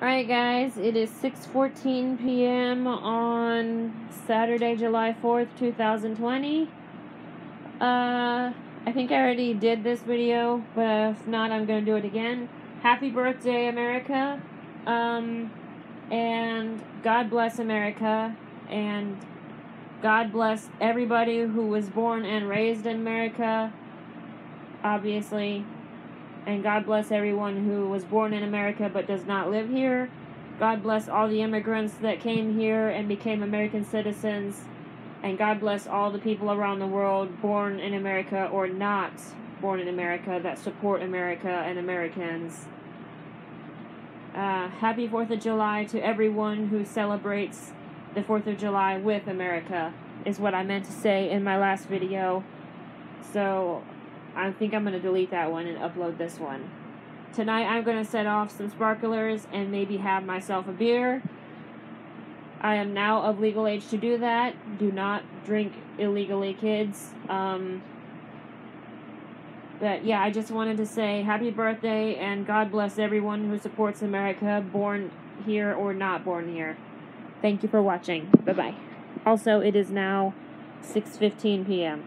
Alright guys, it is 6.14 p.m. on Saturday, July 4th, 2020. Uh, I think I already did this video, but if not, I'm going to do it again. Happy birthday, America. Um, and God bless America. And God bless everybody who was born and raised in America. Obviously, and God bless everyone who was born in America but does not live here. God bless all the immigrants that came here and became American citizens. And God bless all the people around the world born in America or not born in America that support America and Americans. Uh, happy 4th of July to everyone who celebrates the 4th of July with America, is what I meant to say in my last video. So I think I'm going to delete that one and upload this one. Tonight I'm going to set off some sparklers and maybe have myself a beer. I am now of legal age to do that. Do not drink illegally, kids. Um, but yeah, I just wanted to say happy birthday and God bless everyone who supports America, born here or not born here. Thank you for watching. Bye bye. Also, it is now 6:15 p.m.